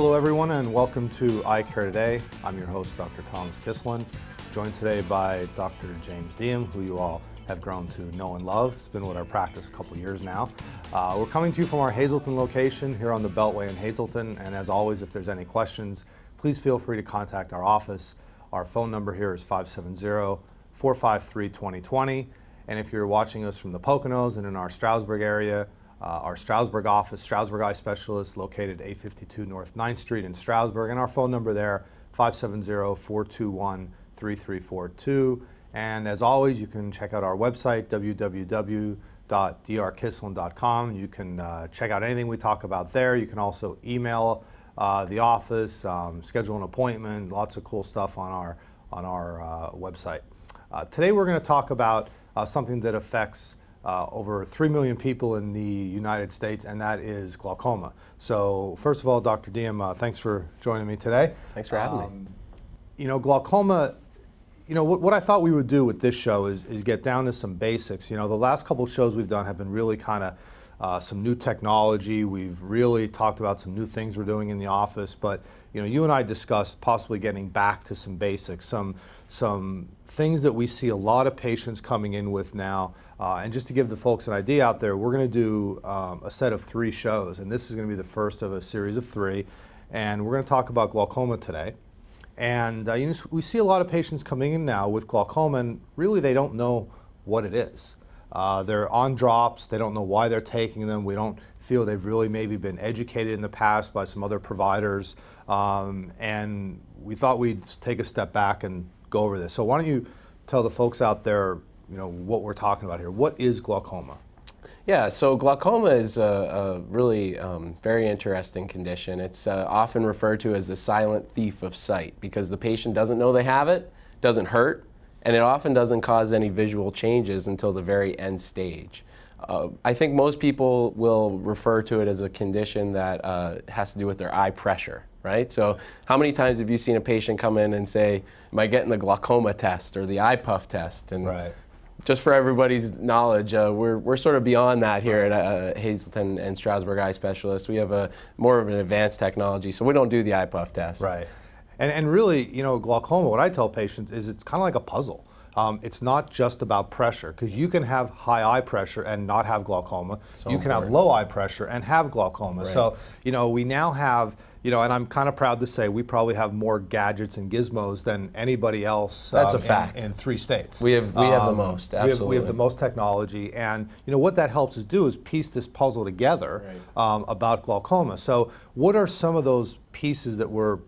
Hello, everyone, and welcome to Eye Care Today. I'm your host, Dr. Thomas Kislan, joined today by Dr. James Deom, who you all have grown to know and love. It's been with our practice a couple years now. Uh, we're coming to you from our Hazleton location here on the Beltway in Hazleton, and as always, if there's any questions, please feel free to contact our office. Our phone number here is 570-453-2020, and if you're watching us from the Poconos and in our Stroudsburg area, uh, our Stroudsburg office, Stroudsburg Eye Specialist, located 852 North 9th Street in Stroudsburg, and our phone number there, 570-421-3342. And as always, you can check out our website, www.drkislan.com. You can uh, check out anything we talk about there. You can also email uh, the office, um, schedule an appointment, lots of cool stuff on our, on our uh, website. Uh, today we're going to talk about uh, something that affects uh, over 3 million people in the United States, and that is glaucoma. So, first of all, Dr. Deom, uh, thanks for joining me today. Thanks for having um, me. You know, glaucoma, you know, what, what, I thought we would do with this show is, is get down to some basics. You know, the last couple of shows we've done have been really kind of uh, some new technology. We've really talked about some new things we're doing in the office, but you know, you and I discussed possibly getting back to some basics, some some things that we see a lot of patients coming in with now. Uh, and just to give the folks an idea out there, we're going to do um, a set of three shows, and this is going to be the first of a series of three. And we're going to talk about glaucoma today. And uh, you know, we see a lot of patients coming in now with glaucoma, and really they don't know what it is. Uh, they're on drops, they don't know why they're taking them. We don't feel they've really maybe been educated in the past by some other providers. Um, and we thought we'd take a step back and go over this. So why don't you tell the folks out there, you know, what we're talking about here. What is glaucoma? Yeah, so glaucoma is a, a really um, very interesting condition. It's uh, often referred to as the silent thief of sight because the patient doesn't know they have it, doesn't hurt, and it often doesn't cause any visual changes until the very end stage. Uh, I think most people will refer to it as a condition that uh, has to do with their eye pressure right? So how many times have you seen a patient come in and say, am I getting the glaucoma test or the eye puff test? And right. just for everybody's knowledge, uh, we're, we're sort of beyond that here at uh, Hazleton and Stroudsburg Eye Specialists. We have a more of an advanced technology, so we don't do the eye puff test. Right. And, and really, you know, glaucoma, what I tell patients is it's kind of like a puzzle. Um, it's not just about pressure because you can have high eye pressure and not have glaucoma. So you can important. have low eye pressure and have glaucoma. Right. So, you know, we now have you know, and I'm kind of proud to say we probably have more gadgets and gizmos than anybody else. That's um, a fact. In, in, three states, we have we have the um, most. Absolutely, we have, we have, the most technology, and you know what that helps us do is piece this puzzle together right. um, about glaucoma. So, what are some of those pieces that we're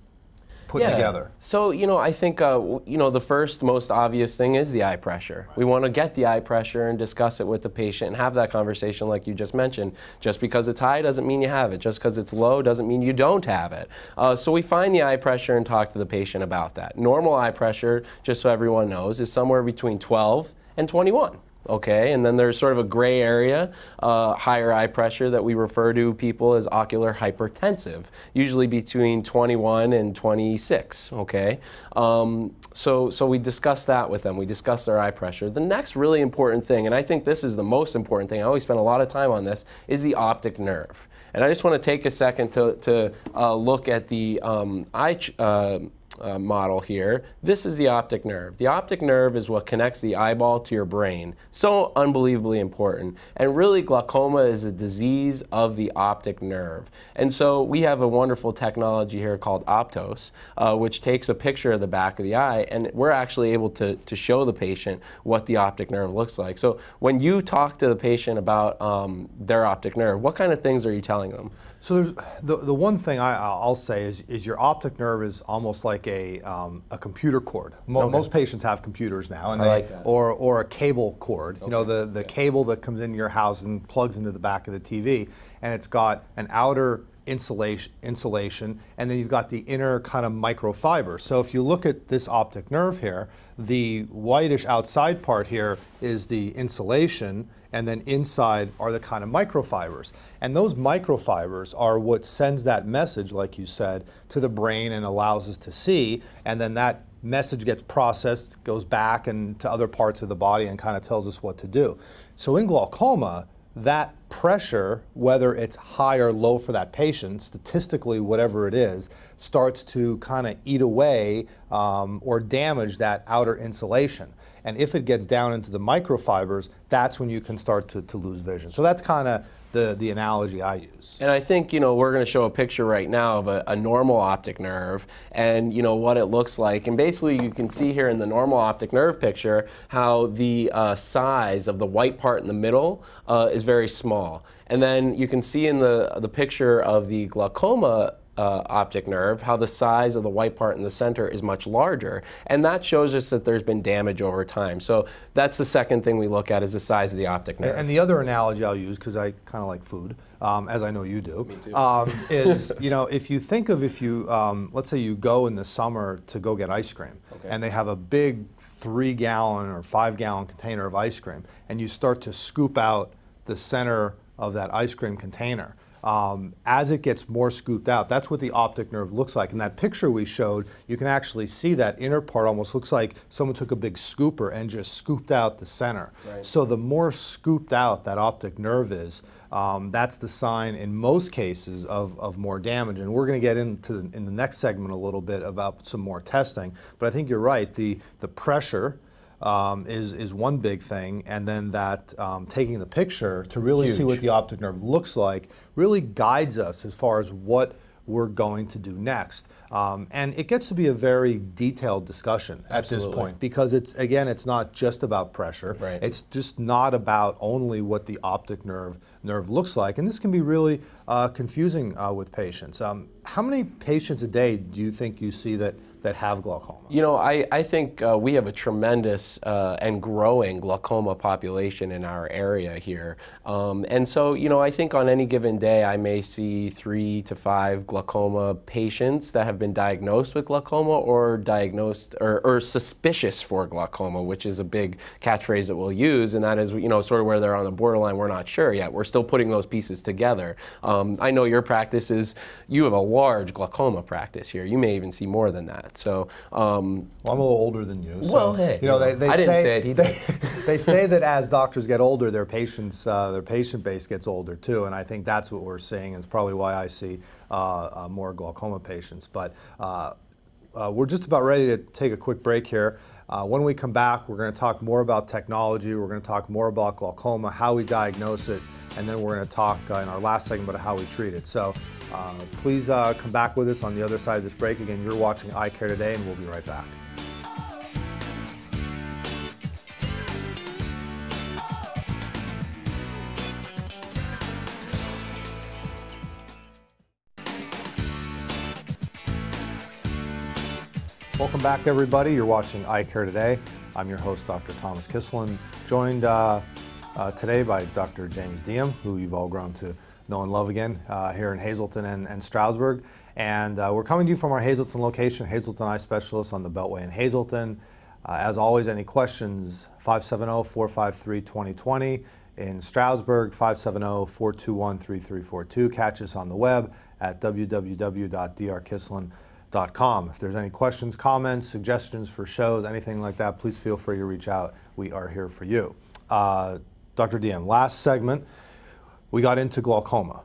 put yeah. together? So, you know, I think, uh, you know, the first most obvious thing is the eye pressure. We want to get the eye pressure and discuss it with the patient and have that conversation like you just mentioned. Just because it's high doesn't mean you have it. Just because it's low doesn't mean you don't have it. Uh, so we find the eye pressure and talk to the patient about that. Normal eye pressure, just so everyone knows, is somewhere between 12 and 21 okay? And then there's sort of a gray area, uh, higher eye pressure that we refer to people as ocular hypertensive, usually between 21 and 26, okay? Um, so, so we discuss that with them. We discuss their eye pressure. The next really important thing, and I think this is the most important thing, I always spend a lot of time on this, is the optic nerve. And I just want to take a second to, to uh, look at the um, eye, uh, uh, model here, this is the optic nerve. The optic nerve is what connects the eyeball to your brain. So unbelievably important. And really glaucoma is a disease of the optic nerve. And so we have a wonderful technology here called Optos, uh, which takes a picture of the back of the eye and we're actually able to, to show the patient what the optic nerve looks like. So when you talk to the patient about um, their optic nerve, what kind of things are you telling them? So there's, the, the one thing I, will say is, is your optic nerve is almost like a, um, a computer cord. Mo okay. Most patients have computers now, and I they, like that. or, or a cable cord. Okay. You know, the, the cable that comes into your house and plugs into the back of the TV, and it's got an outer insulation, insulation, and then you've got the inner kind of microfiber. So if you look at this optic nerve here, the whitish outside part here is the insulation, and then inside are the kind of microfibers. And those microfibers are what sends that message, like you said, to the brain and allows us to see, and then that message gets processed, goes back and to other parts of the body and kind of tells us what to do. So in glaucoma, that pressure, whether it's high or low for that patient, statistically, whatever it is, starts to kind of eat away um, or damage that outer insulation. And if it gets down into the microfibers, that's when you can start to, to lose vision. So that's kind of the, the analogy I use. And I think, you know, we're going to show a picture right now of a, a, normal optic nerve and, you know, what it looks like. And basically you can see here in the normal optic nerve picture how the uh, size of the white part in the middle uh, is very small. And then you can see in the, the picture of the glaucoma uh, optic nerve, how the size of the white part in the center is much larger. And that shows us that there's been damage over time. So that's the second thing we look at is the size of the optic nerve. And the other analogy I'll use, because I kind of like food, um, as I know you do, Um, is, you know, if you think of if you, um, let's say you go in the summer to go get ice cream, okay. and they have a big three gallon or five gallon container of ice cream, and you start to scoop out the center of that ice cream container um, as it gets more scooped out, that's what the optic nerve looks like. In that picture we showed, you can actually see that inner part almost looks like someone took a big scooper and just scooped out the center. Right. So the more scooped out that optic nerve is, um, that's the sign in most cases of, of more damage. And we're going to get into the, in the next segment a little bit about some more testing. But I think you're right. The, the pressure um, is, is one big thing, and then that um, taking the picture to really Huge. see what the optic nerve looks like really guides us as far as what we're going to do next. Um, and it gets to be a very detailed discussion at Absolutely. this point because it's, again, it's not just about pressure. Right. It's just not about only what the optic nerve nerve looks like. And this can be really uh, confusing uh, with patients. Um, how many patients a day do you think you see that that have glaucoma? You know, I, I think uh, we have a tremendous uh, and growing glaucoma population in our area here. Um, and so, you know, I think on any given day I may see three to five glaucoma patients that have been diagnosed with glaucoma or diagnosed or, or suspicious for glaucoma, which is a big catchphrase that we'll use. And that is, you know, sort of where they're on the borderline, we're not sure yet. We're still putting those pieces together. Um, I know your practice is, you have a large glaucoma practice here. You may even see more than that. So, um, well, I'm a little older than you. So, well, hey, you know, they, they I say, didn't say it. He they, they, say that as doctors get older, their patients, uh, their patient base gets older too, and I think that's what we're seeing. It's probably why I see uh, uh, more glaucoma patients. But uh, uh, we're just about ready to take a quick break here. Uh, when we come back, we're going to talk more about technology. We're going to talk more about glaucoma, how we diagnose it, and then we're going to talk in our last segment about how we treat it. So uh, please uh, come back with us on the other side of this break. Again, you're watching Eye Care Today, and we'll be right back. Welcome back, everybody. You're watching Eye Care Today. I'm your host, Dr. Thomas Kislan, joined uh, uh, today by Dr. James Deom, who you've all grown to know and love again uh, here in Hazleton and, and Stroudsburg. And uh, we're coming to you from our Hazleton location, Hazleton Eye Specialists on the Beltway in Hazleton. Uh, as always, any questions, 570-453-2020. In Stroudsburg, 570-421-3342. Catch us on the web at www.drkislan.com. If there's any questions, comments, suggestions for shows, anything like that, please feel free to reach out. We are here for you. Uh, Dr. Deom, last segment, we got into glaucoma.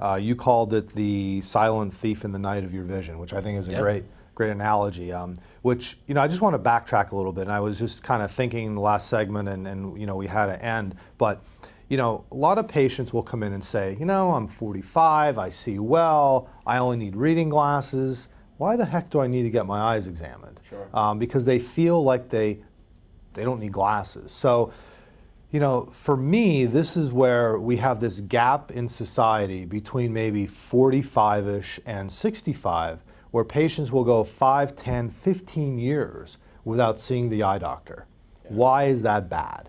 Uh, you called it the silent thief in the night of your vision, which I think is a Yep. great, great analogy. Um, which you know, I just want to backtrack a little bit. And I was just kind of thinking in the last segment, and, and you know, we had to end. But you know, a lot of patients will come in and say, you know, I'm 45, I see well, I only need reading glasses. Why the heck do I need to get my eyes examined? Sure. Um, because they feel like they they don't need glasses. So you know, for me, this is where we have this gap in society between maybe 45 ish and 65, where patients will go 5, 10, 15 years without seeing the eye doctor. Why is that bad?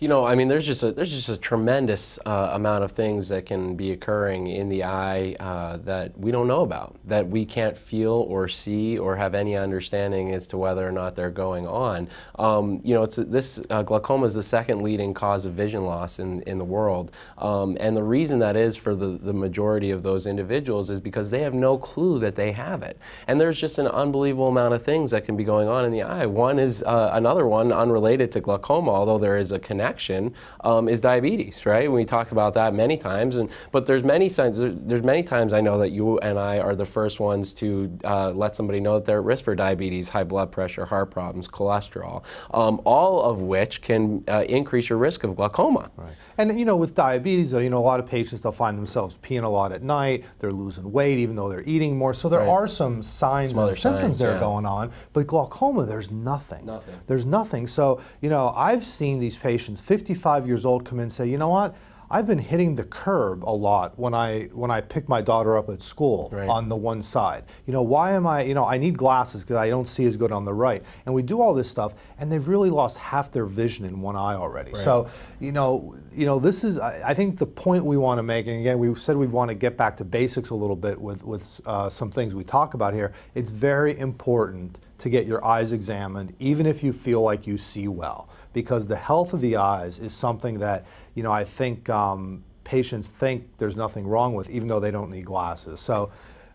You know, I mean, there's just a there's just a tremendous uh, amount of things that can be occurring in the eye uh, that we don't know about, that we can't feel or see or have any understanding as to whether or not they're going on. Um, you know, it's a, this uh, glaucoma is the second leading cause of vision loss in in the world, um, and the reason that is for the the majority of those individuals is because they have no clue that they have it, and there's just an unbelievable amount of things that can be going on in the eye. One is uh, another one unrelated to glaucoma, although there is a connection connection um, is diabetes, right? We talked about that many times, and but there's many signs. There's many times I know that you and I are the first ones to uh, let somebody know that they're at risk for diabetes, high blood pressure, heart problems, cholesterol, um, all of which can uh, increase your risk of glaucoma. Right. And you know, with diabetes, you know, a lot of patients they'll find themselves peeing a lot at night. They're losing weight, even though they're eating more. So there Right. are some signs Some and symptoms signs, that are going on. But glaucoma, there's nothing. Nothing. There's nothing. So you know, I've seen these patients, 55 years old, come in and say, you know what? I've been hitting the curb a lot when I when I pick my daughter up at school Right. on the one side. You know, why am I? You know, I need glasses because I don't see as good on the right. And we do all this stuff, and they've really lost half their vision in one eye already. So, you know, you know, this is. I, I think the point we want to make, and again, we said we want to get back to basics a little bit with with uh, some things we talk about here. It's very important to get your eyes examined, even if you feel like you see well, because the health of the eyes is something that you know I think um, patients think there's nothing wrong with, even though they don't need glasses. So.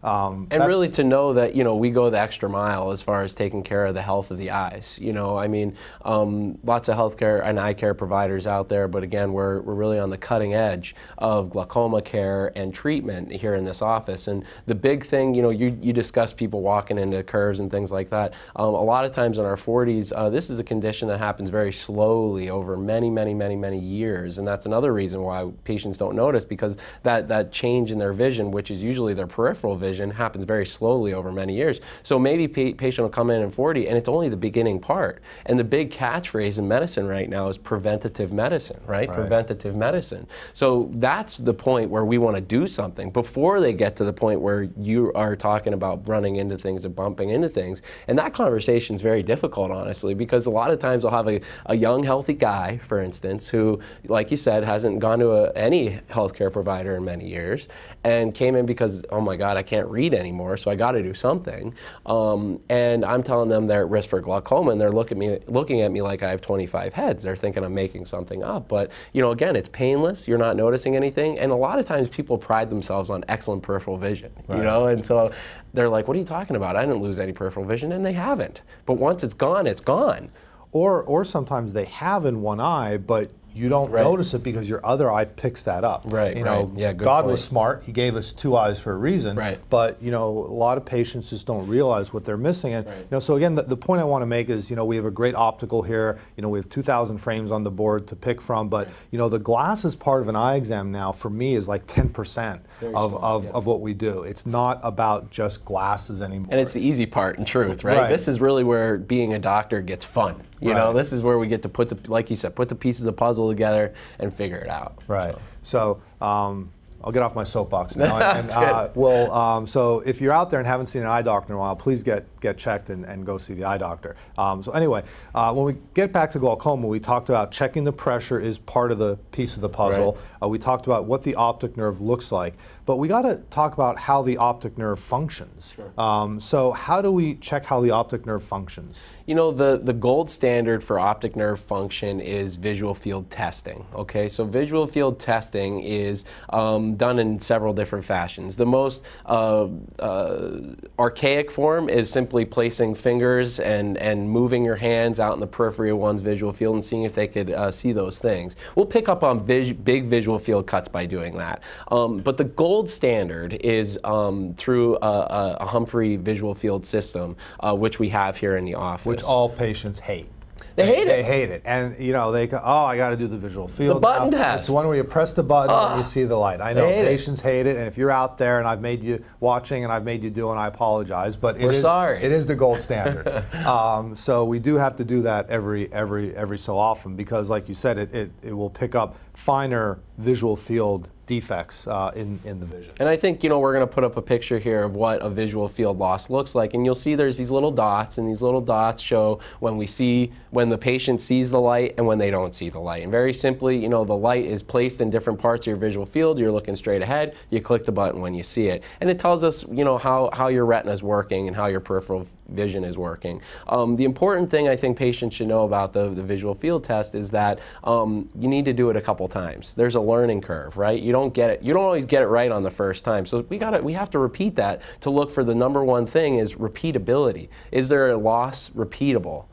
Um, And really to know that, you know, we go the extra mile as far as taking care of the health of the eyes. You know, I mean, um, lots of healthcare and eye care providers out there, but again, we're, we're really on the cutting edge of glaucoma care and treatment here in this office. And the big thing, you know, you, you discuss people walking into curves and things like that. Um, a lot of times in our 40s, uh, this is a condition that happens very slowly over many, many, many, many years. And that's another reason why patients don't notice because that, that change in their vision, which is usually their peripheral vision, happens very slowly over many years. So maybe pa- patient will come in at 40 and it's only the beginning part. And the big catchphrase in medicine right now is preventative medicine, right? Preventative medicine. So that's the point where we want to do something before they get to the point where you are talking about running into things and bumping into things. And that conversation is very difficult, honestly, because a lot of times I'll have a, a young, healthy guy, for instance, who, like you said, hasn't gone to a, any healthcare provider in many years and came in because, oh my God, I can't read anymore, so I got to do something. Um, and I'm telling them they're at risk for glaucoma, and they're looking at me, looking at me like I have 25 heads. They're thinking I'm making something up. But you know, again, it's painless. You're not noticing anything, and a lot of times people pride themselves on excellent peripheral vision. You know, and so they're like, "What are you talking about? I didn't lose any peripheral vision," and they haven't. But once it's gone, it's gone. Or, or sometimes they have in one eye, but you don't Right. notice it because your other eye picks that up. Right, You know, right. Yeah, God was smart. He gave us two eyes for a reason. Right. But you know, a lot of patients just don't realize what they're missing. And you know, so again, the, the point I want to make is, you know, we have a great optical here. You know, we have 2,000 frames on the board to pick from. But you know, the glasses part of an eye exam now, for me, is like 10% Very of, small, of, yeah. of what we do. It's not about just glasses anymore. And it's the easy part in truth, right? Right. This is really where being a doctor gets fun. You know, this is where we get to put the, like you said, put the pieces of puzzle together and figure it out. Right. So um, I'll get off my soapbox now. And, That's uh, well, um, so if you're out there and haven't seen an eye doctor in a while, please get get checked and, and go see the eye doctor. Um, so anyway, uh, when we get back to glaucoma, we talked about checking the pressure is part of the piece of the puzzle. Right. Uh, we talked about what the optic nerve looks like, but we got to talk about how the optic nerve functions. Um, so how do we check how the optic nerve functions? You know, the, the gold standard for optic nerve function is visual field testing. Okay, so visual field testing is um, done in several different fashions. The most uh, uh, archaic form is simply placing fingers and, and moving your hands out in the periphery of one's visual field and seeing if they could uh, see those things. We'll pick up on vis- big visual field cuts by doing that. Um, but the gold standard is um, through a, a, a Humphrey visual field system, uh, which we have here in the office. Which all patients hate. They hate it. They hate it, and you know they go, oh, I got to do the visual field. The button now." test. It's one where you press the button and you see the light. I know hate it. patients hate it, and if you're out there and I've made you watching and I've made you do, and I apologize, but it We're is- sorry. It is the gold standard. um, so we do have to do that every every every so often because, like you said, it it, it will pick up finer visual field defects uh, in in the vision. And I think, you know, we're going to put up a picture here of what a visual field loss looks like. And you'll see there's these little dots, and these little dots show when we see, when the patient sees the light and when they don't see the light. And very simply, you know, the light is placed in different parts of your visual field. You're looking straight ahead. You click the button when you see it. And it tells us, you know, how, how your retina is working and how your peripheral vision is working. Um, the important thing I think patients should know about the, the visual field test is that um, you need to do it a couple times. There's a learning curve, right? You don't get it. You don't always get it right on the first time. So we got we have to repeat that to look for the number one thing is repeatability. Is there a loss repeatable?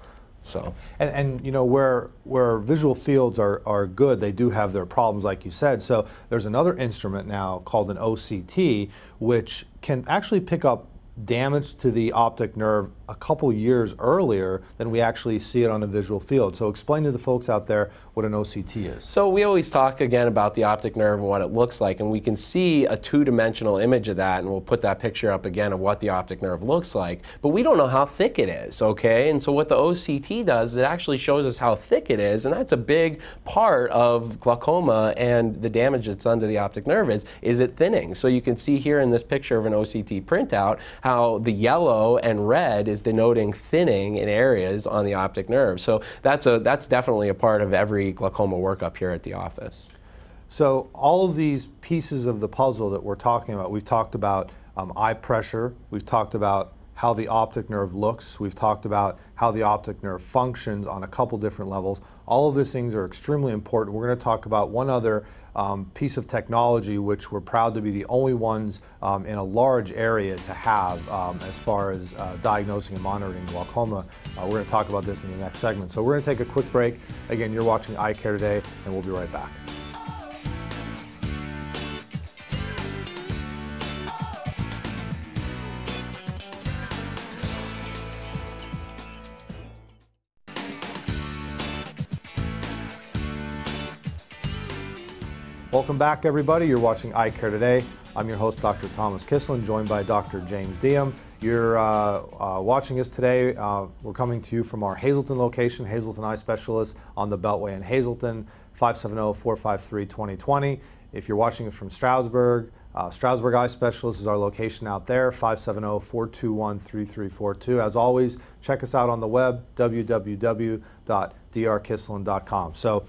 So. And, and, you know where where visual fields are, are good, they do have their problems, like you said. So there's another instrument now called an OCT, which can actually pick up damage to the optic nerve a couple years earlier than we actually see it on a visual field. So explain to the folks out there what an OCT is. So we always talk again about the optic nerve and what it looks like, and we can see a two-dimensional image of that, and we'll put that picture up again of what the optic nerve looks like, but we don't know how thick it is, okay? And so what the OCT does, it actually shows us how thick it is, and that's a big part of glaucoma and the damage that's done to the optic nerve is, is it thinning? So you can see here in this picture of an OCT printout how the yellow and red is denoting thinning in areas on the optic nerve. So that's, a, that's definitely a part of every glaucoma workup here at the office. So all of these pieces of the puzzle that we're talking about, we've talked about um, eye pressure, we've talked about how the optic nerve looks, we've talked about how the optic nerve functions on a couple different levels. All of these things are extremely important. We're going to talk about one other um, piece of technology which we're proud to be the only ones um, in a large area to have um, as far as uh, diagnosing and monitoring glaucoma. Uh, we're going to talk about this in the next segment. So we're going to take a quick break. Again, you're watching Eye Care Today, and we'll be right back. Welcome back, everybody. You're watching Eye Care Today. I'm your host, Dr. Thomas Kislan, joined by Dr. James Deom. You're uh, uh, watching us today. Uh, we're coming to you from our Hazleton location, Hazleton Eye Specialist on the Beltway in Hazleton, 570-453-2020. If you're watching us from Stroudsburg, uh, Stroudsburg Eye Specialist is our location out there, 570-421-3342. As always, check us out on the web, www.drkislan.com. So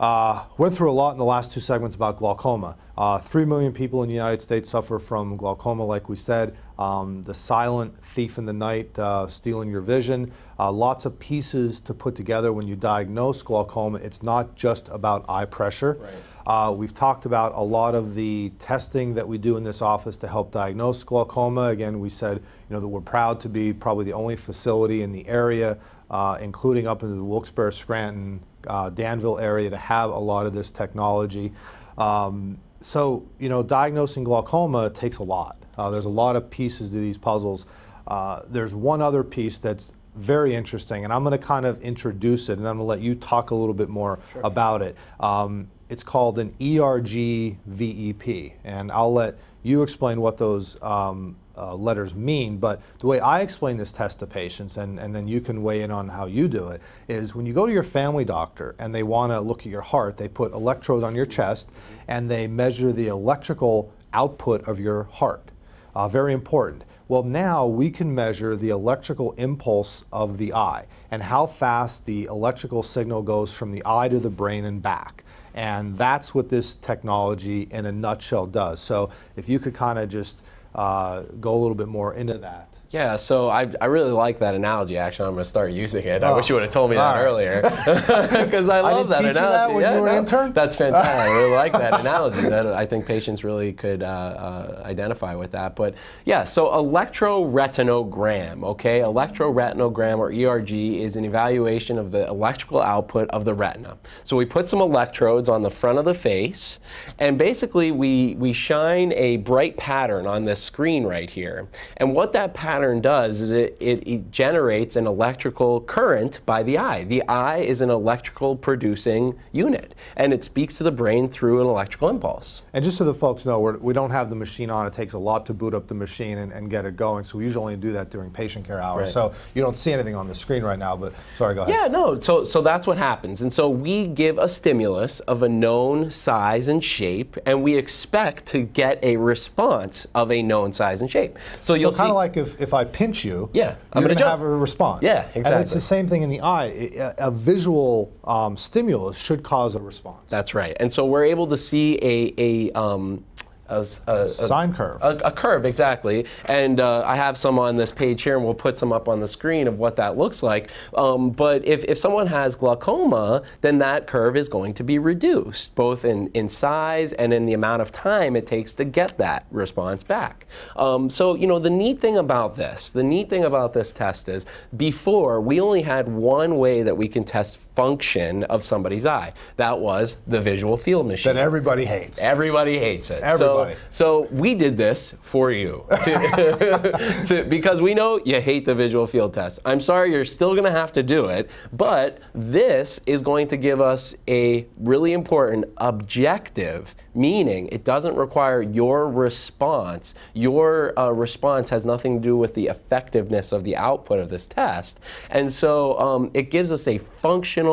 uh, went through a lot in the last two segments about glaucoma. Uh, Three million people in the United States suffer from glaucoma, like we said. Um, the silent thief in the night uh, stealing your vision. Uh, lots of pieces to put together when you diagnose glaucoma. It's not just about eye pressure. Right. Uh, we've talked about a lot of the testing that we do in this office to help diagnose glaucoma. Again, we said you know that we're proud to be probably the only facility in the area, uh, including up into the Wilkes-Barre, Scranton, uh, Danville area, to have a lot of this technology. Um, so you know, diagnosing glaucoma takes a lot. Uh, there's a lot of pieces to these puzzles. Uh, there's one other piece that's very interesting, and I'm going to kind of introduce it, and I'm going to let you talk a little bit more Sure. about it. Um, it's called an E ERG VEP, and I'll let you explain what those um, uh, letters mean. But the way I explain this test to patients, and, and then you can weigh in on how you do it, is when you go to your family doctor and they want to look at your heart, they put electrodes on your chest and they measure the electrical output of your heart. Uh, very important. Well, now we can measure the electrical impulse of the eye and how fast the electrical signal goes from the eye to the brain and back. And that's what this technology in a nutshell does. So if you could kind of just uh, go a little bit more into that. Yeah, so I, I really like that analogy. Actually, I'm going to start using it. I wish you would have told me that right. earlier, because I love didn't that that analogy. you were an intern? That's fantastic. I really like that analogy. That I think patients really could uh, uh, identify with that. But yeah, so electroretinogram. Okay, electroretinogram or ERG is an evaluation of the electrical output of the retina. So we put some electrodes on the front of the face, and basically we we shine a bright pattern on this screen right here. And what that pattern does is it, it, it generates an electrical current by the eye. The eye is an electrical producing unit, and it speaks to the brain through an electrical impulse. And just so the folks know, we're, we don't have the machine on. It takes a lot to boot up the machine and, and get it going. So we usually only do that during patient care hours. Right. So you don't see anything on the screen right now, but sorry, go ahead. Yeah, no. So so that's what happens. And so we give a stimulus of a known size and shape, and we expect to get a response of a known size and shape. So you'll kind see of like if, if I pinch you, Yeah, I'm gonna gonna have a response. Yeah, exactly. And it's the same thing in the eye. A visual um, stimulus should cause a response. That's right. And so we're able to see a, a, um, a, a- Sine curve. A, a curve, exactly. And uh, I have some on this page here, and we'll put some up on the screen of what that looks like. Um, but if, if someone has glaucoma, then that curve is going to be reduced, both in, in size and in the amount of time it takes to get that response back. Um, so, you know, the neat thing about this, the neat thing about this test is before we only had one way that we can test function of somebody's eye. That was the visual field machine. that everybody hates. Everybody hates it. Everybody. So, so we did this for you to, to- because we know you hate the visual field test. I'm sorry, you're still going to have to do it, but this is going to give us a really important objective, meaning it doesn't require your response. Your uh, response has nothing to do with the effectiveness of the output of this test. And so um, it gives us a functional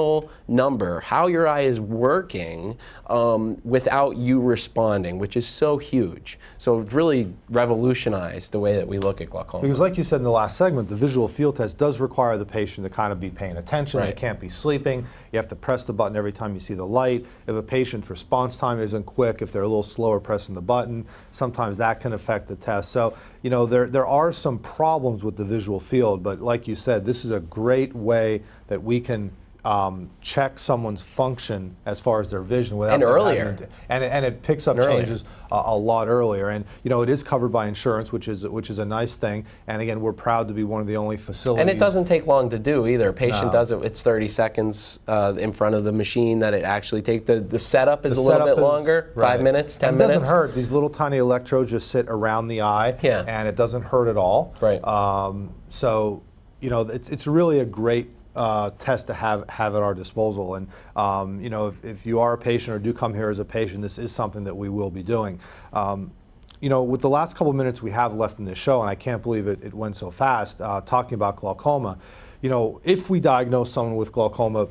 number, how your eye is working um, without you responding, which is so huge. So it really revolutionized the way that we look at glaucoma. Because, like you said in the last segment, the visual field test does require the patient to kind of be paying attention. They can't be sleeping. You have to press the button every time you see the light. If a patient's response time isn't quick, if they're a little slower pressing the button, sometimes that can affect the test. So, you know, there, there are some problems with the visual field, but like you said, this is a great way that we can um, check someone's function as far as their vision without And earlier. to- and, it- and it picks up And changes a, a lot earlier. And you know, it is covered by insurance, which is which is a nice thing. And again, we're proud to be one of the only facilities. And it doesn't take long to do either. A patient No. does it, it's 30 seconds uh, in front of the machine that it actually takes. The, the setup is The a little bit is- longer, right. five minutes, 10 And it minutes. doesn't hurt. These little tiny electrodes just sit around the eye, Yeah. and it doesn't hurt at all. Right. Um, so, you know, it's it's really a great. Uh, test to have have at our disposal, and um, you know, if, if you are a patient or do come here as a patient, this is something that we will be doing. Um, you know, with the last couple of minutes we have left in this show, and I can't believe it, it went so fast, uh, talking about glaucoma, you know, if we diagnose someone with glaucoma,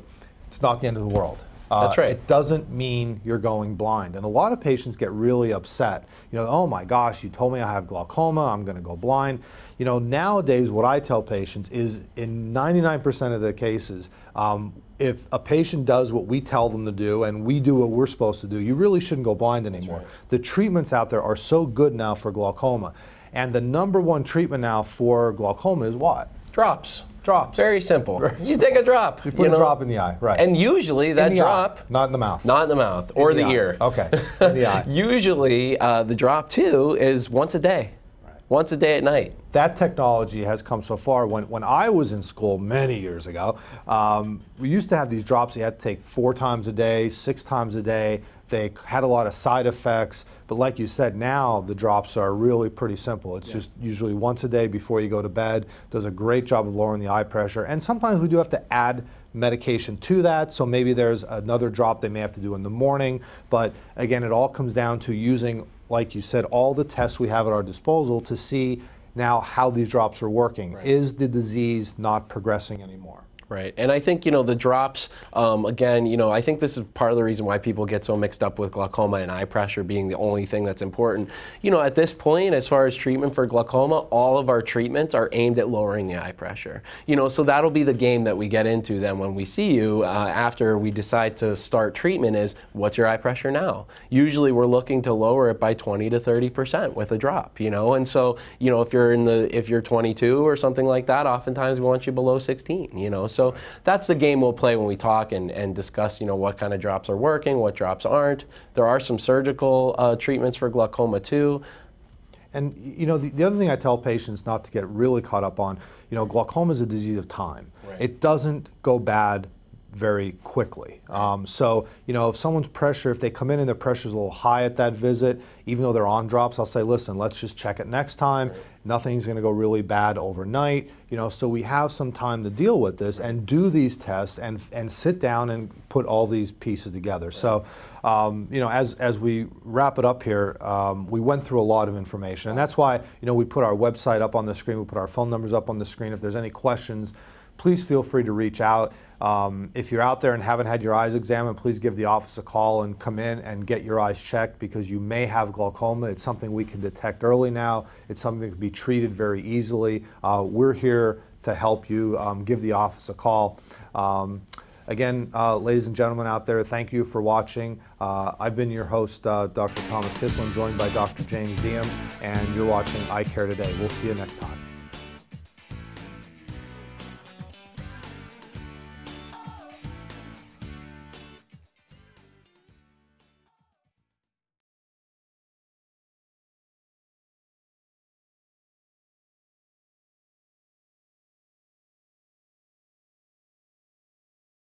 it's not the end of the world. Uh, That's right. It doesn't mean you're going blind. And a lot of patients get really upset. You know, oh my gosh, you told me I have glaucoma, I'm going to go blind. You know, nowadays, what I tell patients is in 99% of the cases, um, if a patient does what we tell them to do and we do what we're supposed to do, you really shouldn't go blind anymore. The treatments out there are so good now for glaucoma. And the number one treatment now for glaucoma is what? Drops. Drops. Very simple. you take a drop. You put a know? drop in the eye, right. And usually that drop, eye, not in the mouth. not in the mouth or In the, eye. ear. Okay, in the eye. Usually uh, the drop too is once a day, once a day at night. that technology has come so far. When, when I was in school many years ago, um, we used to have these drops you had to take four times a day, six times a day. They had a lot of side effects, but like you said, now the drops are really pretty simple. It's just usually once a day before you go to bed. Does a great job of lowering the eye pressure, and sometimes we do have to add medication to that. So maybe there's another drop they may have to do in the morning. But again, it all comes down to using, like you said, all the tests we have at our disposal to see now how these drops are working. Is the disease not progressing anymore? Right, and I think you know the drops. Um, again, you know, I think this is part of the reason why people get so mixed up with glaucoma and eye pressure being the only thing that's important. You know, at this point, as far as treatment for glaucoma, all of our treatments are aimed at lowering the eye pressure. You know, so that'll be the game that we get into then when we see you uh, after we decide to start treatment. Is what's your eye pressure now? Usually, we're looking to lower it by 20 to 30 percent with a drop. You know, and so you know if you're in the if you're 22 or something like that, oftentimes we want you below 16. You know, so that's the game we'll play when we talk and, and discuss, you know, what kind of drops are working, what drops aren't. There are some surgical uh, treatments for glaucoma too. And you know, the, the other thing I tell patients not to get really caught up on, you know, glaucoma is a disease of time. Right. It doesn't go bad very quickly. Um, so, you know, if someone's pressure, if they come in and their pressure's a little high at that visit, even though they're on drops, I'll say, listen, let's just check it next time. Nothing's going to go really bad overnight. You know, so we have some time to deal with this and do these tests and and sit down and put all these pieces together. So, um, you know, as as we wrap it up here, um, we went through a lot of information, and that's why you know we put our website up on the screen. We put our phone numbers up on the screen. If there's any questions, please feel free to reach out. Um, if you're out there and haven't had your eyes examined, please give the office a call and come in and get your eyes checked because you may have glaucoma. It's something we can detect early now. It's something that can be treated very easily. Uh, we're here to help you. Um, give the office a call. Um, again, uh, ladies and gentlemen out there, thank you for watching. Uh, I've been your host, uh, Dr. Thomas Kislan, joined by Dr. James Deom, and you're watching Eye Care Today. We'll see you next time.